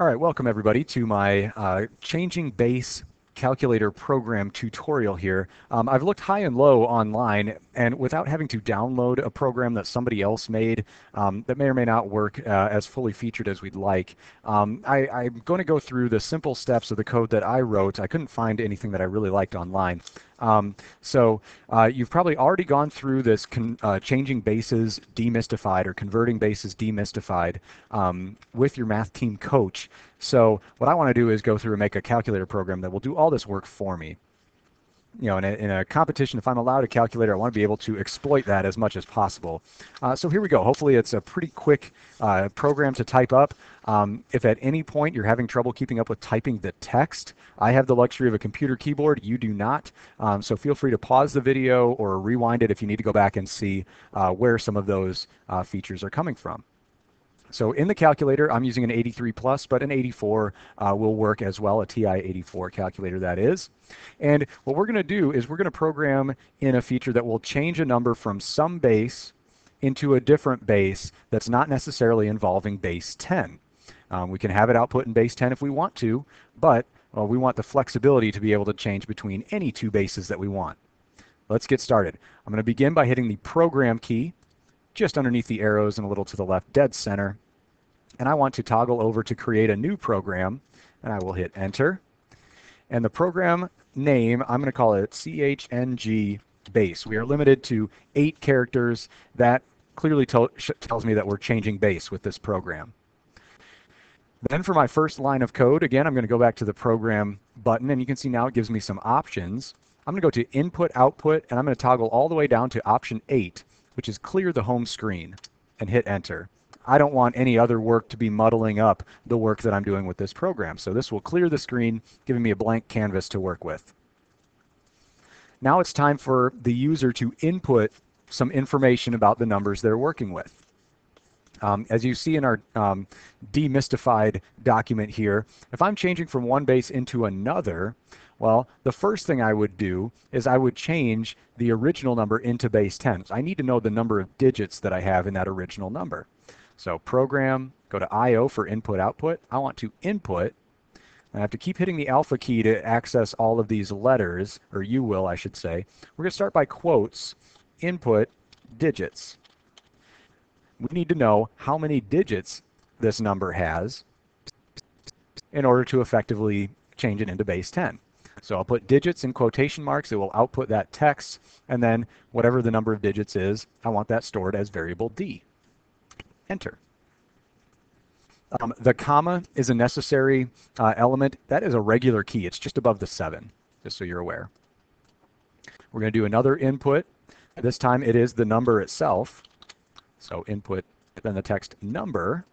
All right, welcome everybody to my uh, changing base calculator program tutorial here. Um, I've looked high and low online and without having to download a program that somebody else made um, that may or may not work uh, as fully featured as we'd like, um, I, I'm going to go through the simple steps of the code that I wrote. I couldn't find anything that I really liked online. Um, so uh, you've probably already gone through this uh, changing bases demystified or converting bases demystified um, with your math team coach. So what I want to do is go through and make a calculator program that will do all this work for me you know, in a, in a, competition, if I'm allowed a calculator, I want to be able to exploit that as much as possible. Uh, so here we go. Hopefully it's a pretty quick uh, program to type up. Um, if at any point you're having trouble keeping up with typing the text, I have the luxury of a computer keyboard. You do not. Um, so feel free to pause the video or rewind it if you need to go back and see uh, where some of those uh, features are coming from. So in the calculator, I'm using an 83 plus, but an 84 uh, will work as well, a TI-84 calculator that is. And what we're going to do is we're going to program in a feature that will change a number from some base into a different base that's not necessarily involving base 10. Um, we can have it output in base 10 if we want to, but well, we want the flexibility to be able to change between any two bases that we want. Let's get started. I'm going to begin by hitting the program key just underneath the arrows and a little to the left dead center. And I want to toggle over to create a new program and I will hit enter. And the program name, I'm going to call it CHNG base. We are limited to eight characters. That clearly tells me that we're changing base with this program. Then for my first line of code, again, I'm going to go back to the program button and you can see now it gives me some options. I'm going to go to input output and I'm going to toggle all the way down to option 8 which is clear the home screen and hit enter. I don't want any other work to be muddling up the work that I'm doing with this program. So this will clear the screen, giving me a blank canvas to work with. Now it's time for the user to input some information about the numbers they're working with. Um, as you see in our um, demystified document here, if I'm changing from one base into another, well, the first thing I would do is I would change the original number into base 10. So I need to know the number of digits that I have in that original number. So program, go to IO for input output. I want to input. I have to keep hitting the alpha key to access all of these letters, or you will, I should say. We're going to start by quotes, input, digits. We need to know how many digits this number has in order to effectively change it into base 10. So I'll put digits in quotation marks. It will output that text. And then whatever the number of digits is, I want that stored as variable D. Enter. Um, the comma is a necessary uh, element. That is a regular key. It's just above the 7, just so you're aware. We're going to do another input. This time it is the number itself. So input, then the text number,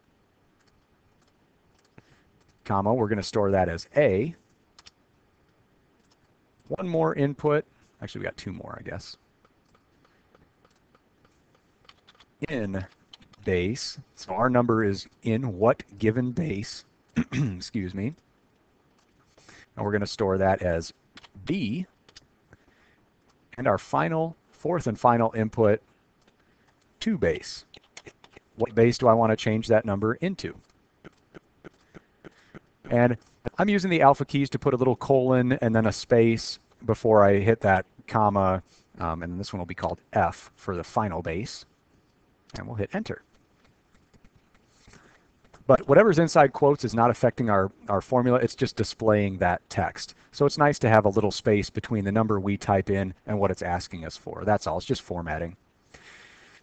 comma, we're going to store that as A one more input. Actually, we got two more, I guess. In base. So our number is in what given base. Excuse me. And we're going to store that as B. And our final, fourth and final input, to base. What base do I want to change that number into? And I'm using the alpha keys to put a little colon and then a space before I hit that comma, um, and this one will be called F for the final base, and we'll hit enter. But whatever's inside quotes is not affecting our, our formula, it's just displaying that text. So it's nice to have a little space between the number we type in and what it's asking us for. That's all, it's just formatting.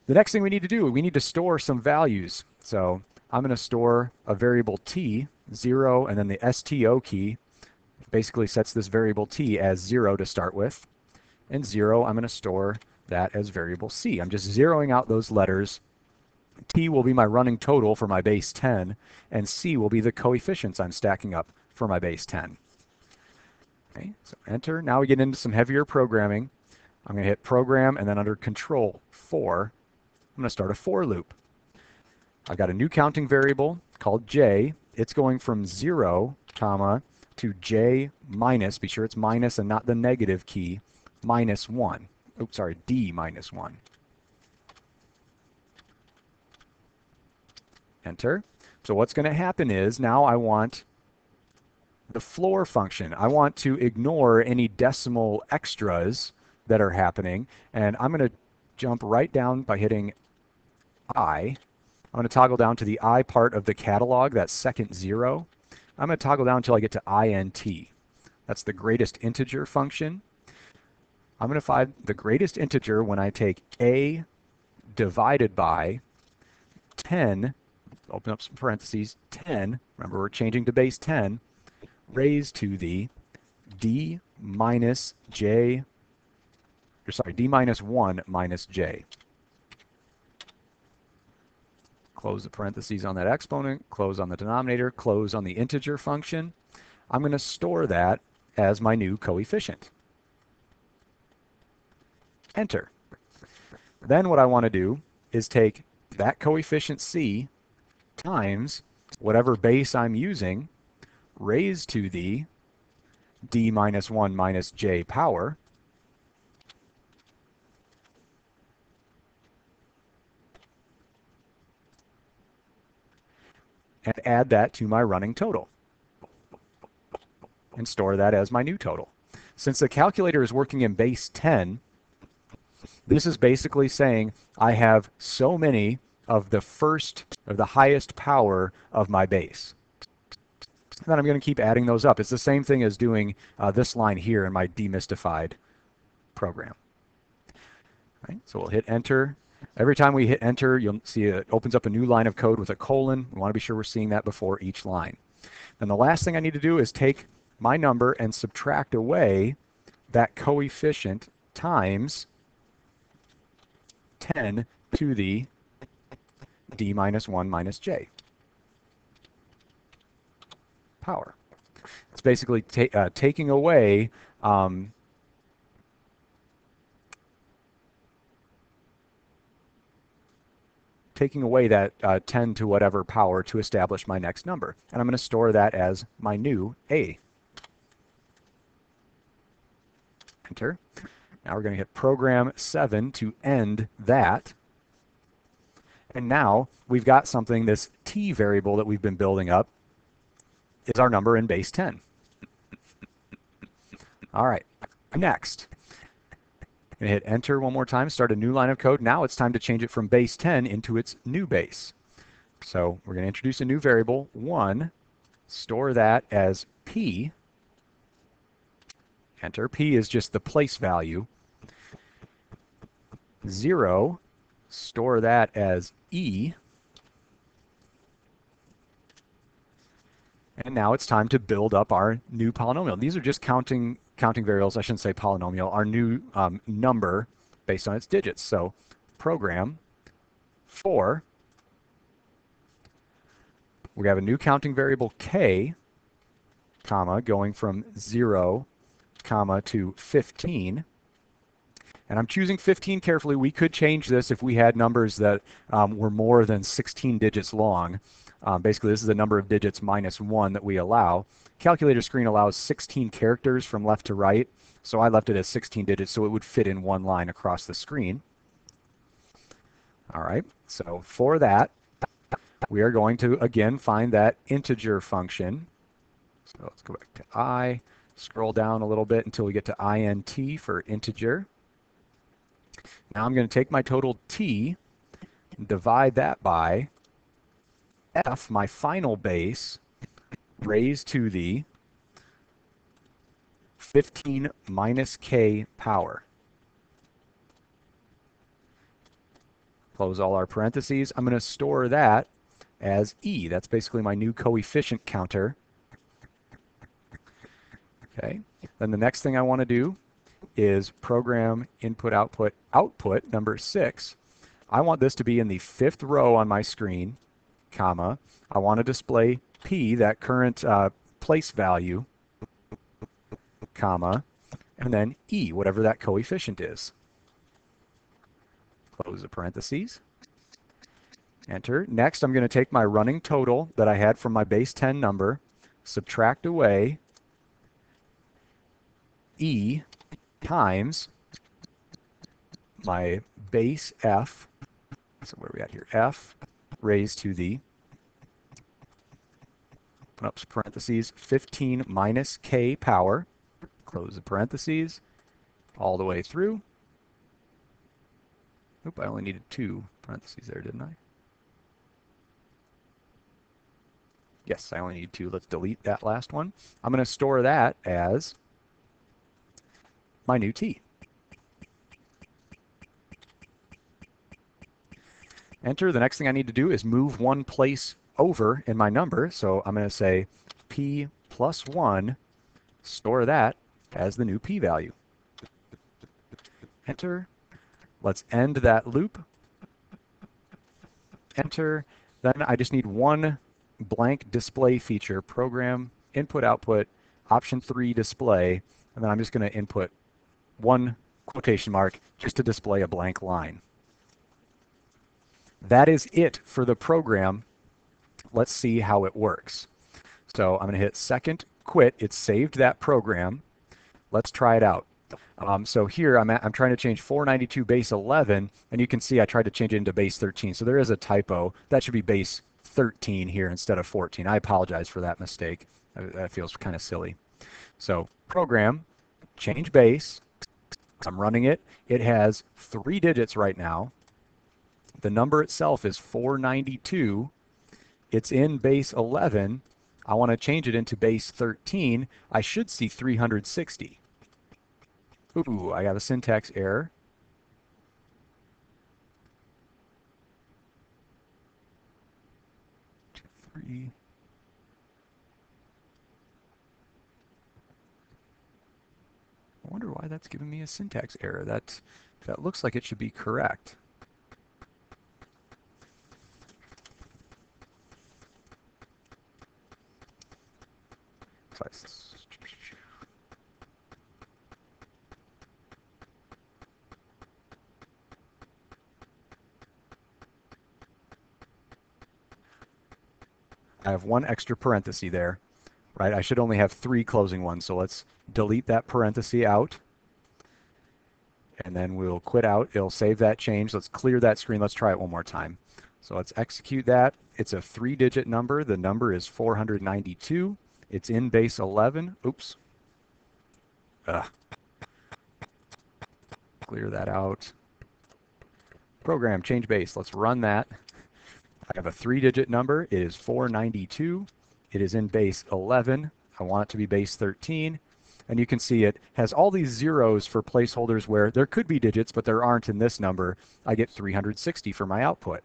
The next thing we need to do, we need to store some values. So I'm going to store a variable t, 0, and then the STO key basically sets this variable t as 0 to start with. And 0, I'm going to store that as variable c. I'm just zeroing out those letters. t will be my running total for my base 10, and c will be the coefficients I'm stacking up for my base 10. Okay, so enter. Now we get into some heavier programming. I'm going to hit program, and then under control 4, I'm going to start a for loop. I've got a new counting variable called j. It's going from 0, comma, to j minus, be sure it's minus and not the negative key, minus 1. Oops, sorry, d minus 1. Enter. So what's going to happen is now I want the floor function. I want to ignore any decimal extras that are happening. And I'm going to jump right down by hitting I. I'm going to toggle down to the I part of the catalog, that second zero. I'm going to toggle down until I get to int. That's the greatest integer function. I'm going to find the greatest integer when I take a divided by 10, open up some parentheses, 10, remember we're changing to base 10, raised to the d minus j, or sorry, d minus 1 minus j. Close the parentheses on that exponent, close on the denominator, close on the integer function. I'm going to store that as my new coefficient. Enter. Then what I want to do is take that coefficient c times whatever base I'm using raised to the d minus 1 minus j power and add that to my running total and store that as my new total. Since the calculator is working in base 10, this is basically saying I have so many of the first, of the highest power of my base. And then I'm going to keep adding those up. It's the same thing as doing uh, this line here in my demystified program. So we'll hit enter. Every time we hit enter, you'll see it opens up a new line of code with a colon. We want to be sure we're seeing that before each line. Then the last thing I need to do is take my number and subtract away that coefficient times 10 to the d minus 1 minus j power. It's basically uh, taking away um, taking away that uh, 10 to whatever power to establish my next number. And I'm going to store that as my new a. Enter. Now we're going to hit program 7 to end that. And now we've got something, this t variable that we've been building up is our number in base 10. All right, next. To hit enter one more time, start a new line of code. Now it's time to change it from base 10 into its new base. So we're going to introduce a new variable, 1, store that as p. Enter. p is just the place value. 0, store that as e. And now it's time to build up our new polynomial. These are just counting counting variables, I shouldn't say polynomial, our new um, number based on its digits. So program for, we have a new counting variable k, comma, going from 0, comma, to 15. And I'm choosing 15 carefully. We could change this if we had numbers that um, were more than 16 digits long. Um, basically, this is the number of digits minus 1 that we allow. Calculator screen allows 16 characters from left to right, so I left it as 16 digits so it would fit in one line across the screen. All right, so for that, we are going to, again, find that integer function. So let's go back to i, scroll down a little bit until we get to int for integer. Now I'm going to take my total t, divide that by f, my final base, raised to the 15 minus k power. Close all our parentheses. I'm going to store that as e. That's basically my new coefficient counter. Okay. Then the next thing I want to do is program input output output number six. I want this to be in the fifth row on my screen comma, I want to display P, that current uh, place value, comma, and then E, whatever that coefficient is. Close the parentheses. Enter. Next, I'm going to take my running total that I had from my base 10 number, subtract away E times my base F, so where are we at here? F raised to the up parentheses, 15 minus k power, close the parentheses, all the way through. Oop, I only needed two parentheses there, didn't I? Yes, I only need two. Let's delete that last one. I'm going to store that as my new t. Enter. The next thing I need to do is move one place over in my number. So I'm going to say p plus 1, store that as the new p-value. Enter. Let's end that loop. Enter. Then I just need one blank display feature, program, input, output, option 3, display, and then I'm just going to input one quotation mark just to display a blank line. That is it for the program. Let's see how it works. So I'm going to hit second quit. It saved that program. Let's try it out. Um, so here I'm, at, I'm trying to change 492 base 11, and you can see I tried to change it into base 13. So there is a typo. That should be base 13 here instead of 14. I apologize for that mistake. That feels kind of silly. So program, change base. I'm running it. It has three digits right now. The number itself is 492. It's in base 11. I want to change it into base 13. I should see 360. Ooh, I got a syntax error. Three. I wonder why that's giving me a syntax error. That, that looks like it should be correct. I have one extra parenthesis there, right? I should only have three closing ones. So let's delete that parenthesis out. And then we'll quit out. It'll save that change. Let's clear that screen. Let's try it one more time. So let's execute that. It's a three digit number. The number is 492. It's in base 11. Oops. Ugh. Clear that out. Program, change base. Let's run that. I have a three digit number. It is 492. It is in base 11. I want it to be base 13. And you can see it has all these zeros for placeholders where there could be digits, but there aren't in this number. I get 360 for my output.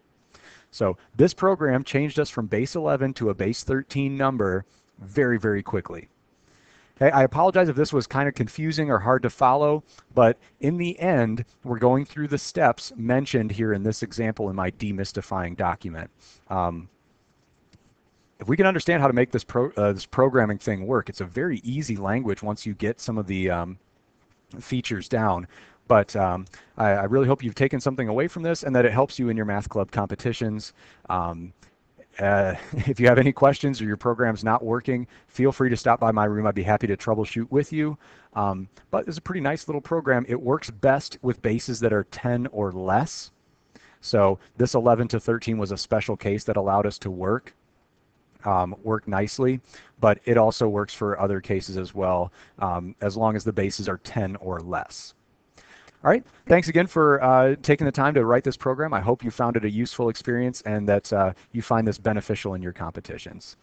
So this program changed us from base 11 to a base 13 number very, very quickly. Okay, I apologize if this was kind of confusing or hard to follow, but in the end, we're going through the steps mentioned here in this example in my demystifying document. Um, if we can understand how to make this, pro, uh, this programming thing work, it's a very easy language once you get some of the um, features down. But um, I, I, really hope you've taken something away from this and that it helps you in your math club competitions. Um, uh, if you have any questions or your program's not working, feel free to stop by my room. I'd be happy to troubleshoot with you. Um, but it's a pretty nice little program. It works best with bases that are 10 or less. So this 11 to 13 was a special case that allowed us to work um, work nicely, but it also works for other cases as well, um, as long as the bases are 10 or less. All right. Thanks again for uh, taking the time to write this program. I hope you found it a useful experience and that uh, you find this beneficial in your competitions.